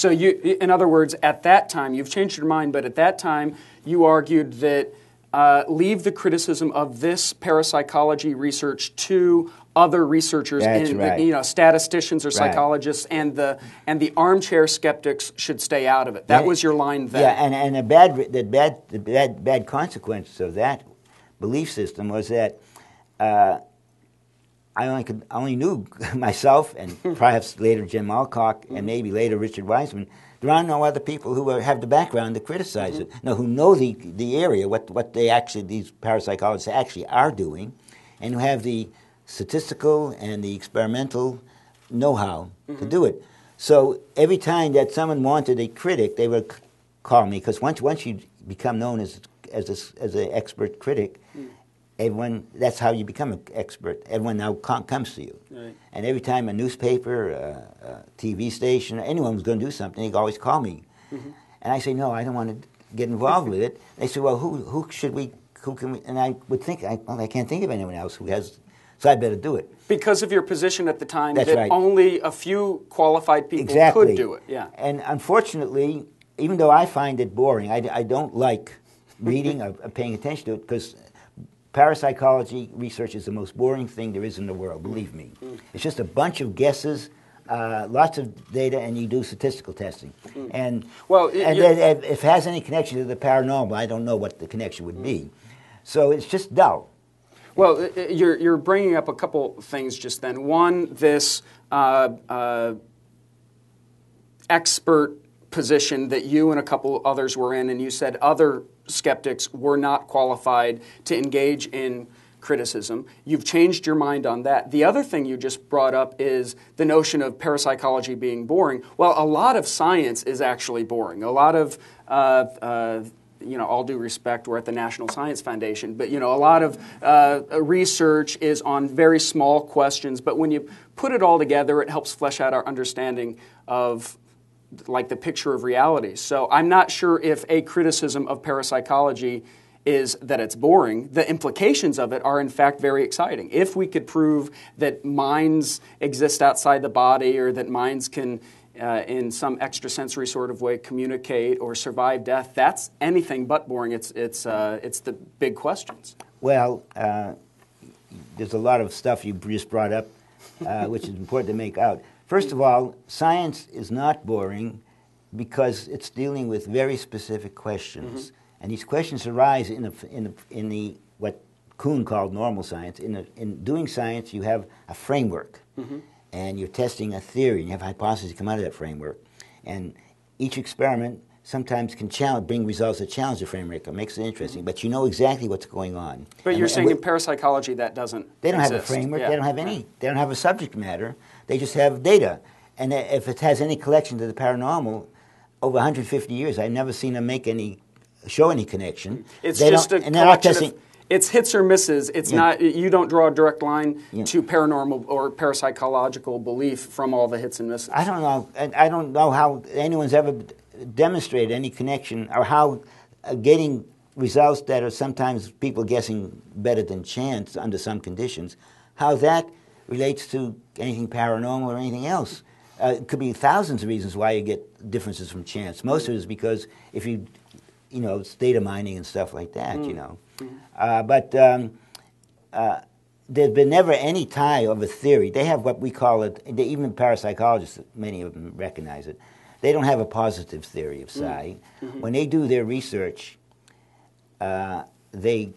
So you, in other words, at that time, you've changed your mind, but at that time, you argued that uh, leave the criticism of this parapsychology research to other researchers, That's in, right. you know, statisticians or Right. psychologists, and the and the armchair skeptics should stay out of it. That Yeah. was your line then. Yeah, and, and the bad the bad the bad bad consequence of that belief system was that uh, I only could I only knew myself and perhaps later Jim Alcock and maybe later Richard Wiseman. There are no other people who are, have the background to criticize it. Mm-hmm. No, who know the the area, what what they actually these parapsychologists actually are doing, and who have the statistical and the experimental know-how to mm-hmm. do it. So every time that someone wanted a critic, they would c- call me because once once you become known as as a, as an expert critic, mm. Everyone that's how you become an expert. Everyone now com- comes to you, Right. and every time a newspaper, uh, a TV station, anyone was going to do something, they'd always call me, and I say no, I don't want to get involved with it. They say, well, who who should we? Who can we? And I would think, I, well, I can't think of anyone else who has, so I better do it. Because of your position at the time That's that right. only a few qualified people exactly. could do it. Yeah. And unfortunately, even though I find it boring, I, I don't like reading or, or paying attention to it because parapsychology research is the most boring thing there is in the world. Believe me, it's just a bunch of guesses. Uh, lots of data, and you do statistical testing. And Well, it- and if, it has any connection to the paranormal, I don't know what the connection would be. So it's just dull. Well, uh, uh, you're, you're bringing up a couple things just then. One, this uh, uh, expert position that you and a couple others were in, and you said other skeptics were not qualified to engage in criticism. You've changed your mind on that. The other thing you just brought up is the notion of parapsychology being boring. Well, a lot of science is actually boring. A lot of uh, uh, you know, all due respect, we're at the National Science Foundation, but you know, a lot of uh, research is on very small questions. But when you put it all together, it helps flesh out our understanding of like the picture of reality. So I'm not sure if a criticism of parapsychology is that it's boring. The implications of it are in fact very exciting. If we could prove that minds exist outside the body or that minds can uh, in some extrasensory sort of way communicate or survive death, that's anything but boring. It's, it's, uh, it's the big questions. Well, uh, there's a lot of stuff you just brought up, uh, which is important to make out. First of all, science is not boring because it's dealing with very specific questions, mm-hmm. and these questions arise in the, in the, in the what Kuhn called normal science. In, the, in doing science, you have a framework, mm-hmm. and you're testing a theory, and you have hypotheses that come out of that framework, and each experiment sometimes can challenge, bring results that challenge the framework. It makes it interesting, but you know exactly what's going on. But And- you're saying in parapsychology that doesn't they don't have a framework. Yeah. They don't have any. They don't have a subject matter. They just have data. And if it has any collection to the paranormal, over 150 years, I've never seen them make any, show any connection. It's They just a don't- and they're not collection of. It's hits or misses. It's Yeah. not. You don't draw a direct line Yeah. to paranormal or parapsychological belief from all the hits and misses. I don't know. I don't know how anyone's ever demonstrated any connection or how uh, getting results that are sometimes people guessing better than chance under some conditions, how that relates to anything paranormal or anything else. Uh, it could be thousands of reasons why you get differences from chance. Most of it is because if you, you know, it's data mining and stuff like that, you know. Uh, but um, uh, there's been never any tie of a theory. They have what we call it, they, even parapsychologists, many of them recognize it. They don't have a positive theory of psi. When they do their research, uh, they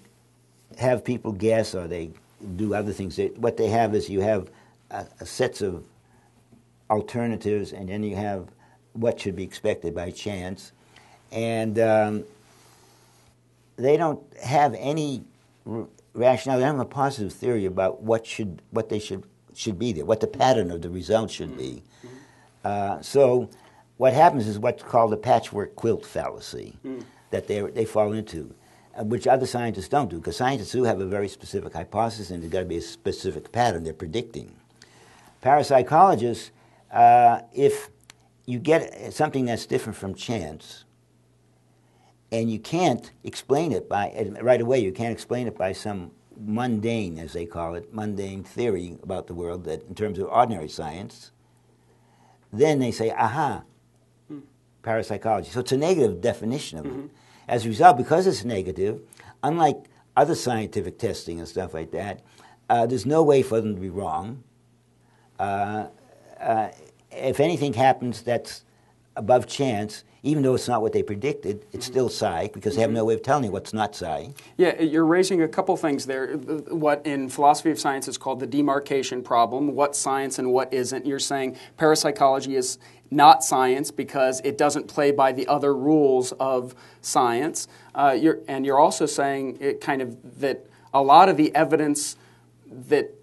have people guess or they do other things. They, what they have is you have a, a sets of alternatives, and then you have what should be expected by chance. And um, they don't have any r- rationale. They don't have a positive theory about what should what they should should be there, what the pattern of the result should be. Uh, so, what happens is what's called the patchwork quilt fallacy that they they fall into, uh, which other scientists don't do, because scientists do have a very specific hypothesis, and there's got to be a specific pattern they're predicting. Parapsychologists, uh, if you get something that's different from chance, and you can't explain it by right away. You can't explain it by some mundane, as they call it, mundane theory about the world that, in terms of ordinary science. Then they say, "Aha, parapsychology." So it's a negative definition of Mm-hmm. it. As a result, because it's negative, unlike other scientific testing and stuff like that, uh, there's no way for them to be wrong. Uh, uh, if anything happens that's above chance, even though it's not what they predicted, it's still psi because they have no way of telling you what's not psi. Yeah, you're raising a couple things there. What in philosophy of science is called the demarcation problem what science and what isn't. You're saying parapsychology is not science because it doesn't play by the other rules of science. Uh, you're, and you're also saying it kind of that a lot of the evidence that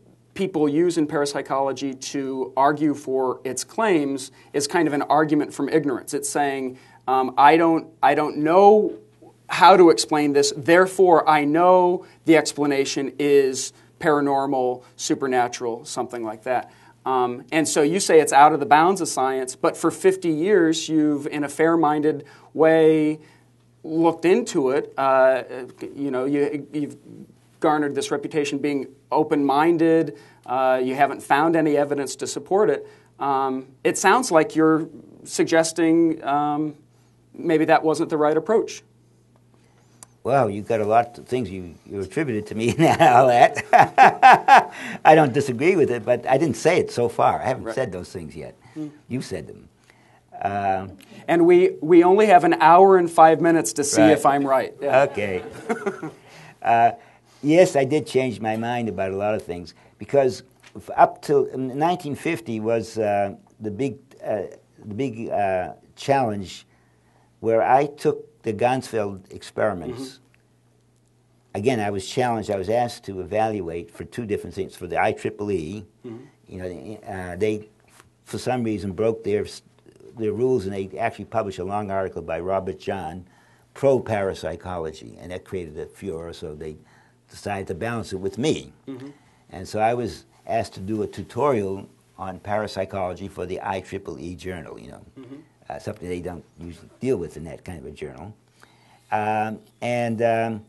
people use in parapsychology to argue for its claims is kind of an argument from ignorance. It's saying, um, I, don't, I don't know how to explain this, therefore, I know the explanation is paranormal, supernatural, something like that. Um, and so you say it's out of the bounds of science, but for 50 years, you've, in a fair minded way, looked into it. Uh, you know, you, you've garnered this reputation being open minded. Uh, you haven't found any evidence to support it. Um, it sounds like you're suggesting um, maybe that wasn't the right approach. Well, you've got a lot of things you, you attributed to me and all that. I don't disagree with it, but I didn't say it so far. I haven't Right. said those things yet. You said them. Um, And we, we only have an hour and five minutes to see Right. if I'm right. Yeah. Okay. uh, yes, I did change my mind about a lot of things because up till 1950 was uh, the big, uh, the big uh, challenge where I took the Ganzfeld experiments. Again, I was challenged. I was asked to evaluate for two different things. For the IEEE, you know, uh, they, for some reason, broke their their rules, and they actually published a long article by Robert Jahn, pro parapsychology, and that created a furor. So they decided to balance it with me, and so I was asked to do a tutorial on parapsychology for the IEEE journal. You know, uh, something they don't usually deal with in that kind of a journal, um, and. Um,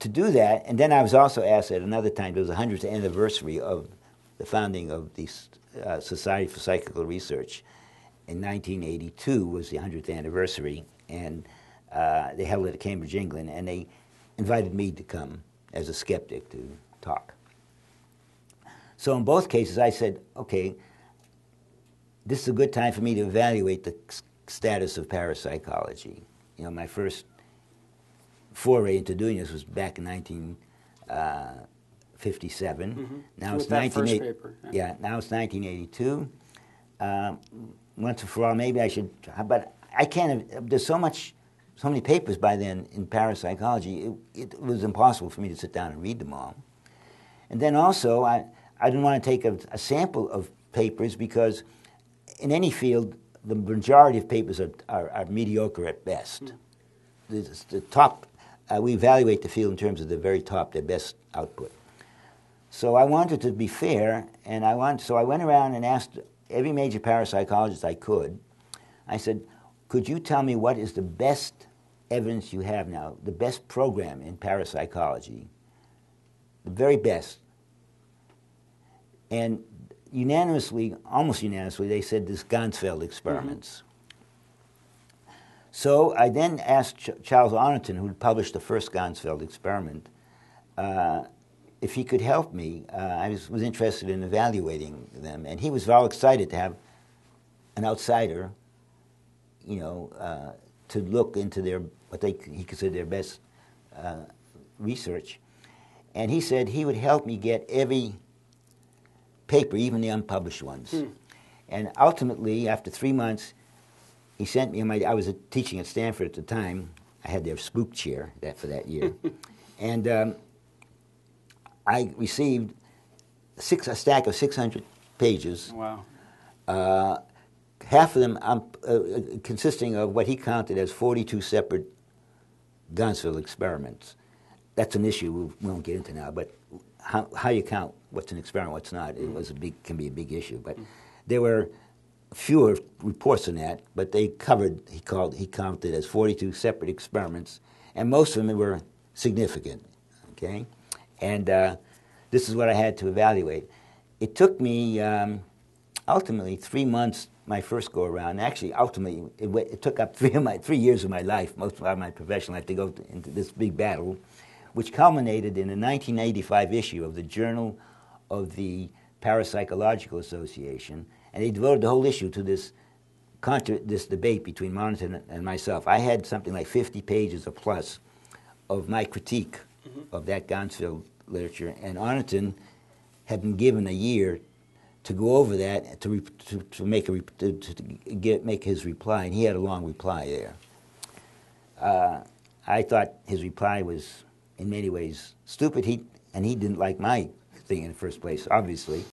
to do that, and then I was also asked at another time, it was the 100th anniversary of the founding of the uh, Society for Psychical Research. In 1982 was the 100th anniversary, and uh, they held it at Cambridge, England, and they invited me to come as a skeptic to talk. So in both cases, I said, okay, this is a good time for me to evaluate the status of parapsychology. You know, my first foray into doing this was back in 1957. Now With it's that first 1980 paper, yeah. yeah, now it's 1982. Um, once and for all, maybe I should, but I can't. There's so much, so many papers by then in parapsychology. It, it was impossible for me to sit down and read them all. And then also, I, I didn't want to take a, a sample of papers because in any field, the majority of papers are, are, are mediocre at best. The, the top, uh, we evaluate the field in terms of the very top, their best output. So I wanted to be fair, and I want, so I went around and asked every major parapsychologist I could. I said, "Could you tell me what is the best evidence you have now, the best program in parapsychology, very best?" And unanimously, almost unanimously, they said this Ganzfeld experiments. So I then asked Ch- Charles Honorton, who published the first Ganzfeld experiment, uh, if he could help me. Uh, I was, was interested in evaluating them, and he was all excited to have an outsider, you know, uh, to look into their what they he considered their best uh, research. And he said he would help me get every paper, even the unpublished ones. And ultimately, after three months, he sent me. My, I was teaching at Stanford at the time. I had their spook chair that for that year, and um, I received six, a stack of 600 pages. Wow. Uh, half of them um, uh, consisting of what he counted as 42 separate Ganzfeld experiments. That's an issue we won't get into now, but how, how you count what's an experiment, what's not, it was a big, can be a big issue. But there were fewer reports than that, but they covered. He called. He counted as 42 separate experiments, and most of them were significant. Okay, and uh, this is what I had to evaluate. It took me um, ultimately three months my first go around. Actually, ultimately, it, it, took up three my three years of my life, most of my professional life, to go into this big battle, which culminated in a 1985 issue of the Journal of the Parapsychological Association, and they devoted the whole issue to this contra- this debate between Monaghan and myself. I had something like 50 pages or plus of my critique mm-hmm. of that Ganzfeld literature, and Honorton had been given a year to go over that to, re, to, to, make a to, to, get make his reply, and he had a long reply there. Uh, I thought his reply was in many ways stupid. He and he didn't like my thing in the first place, obviously.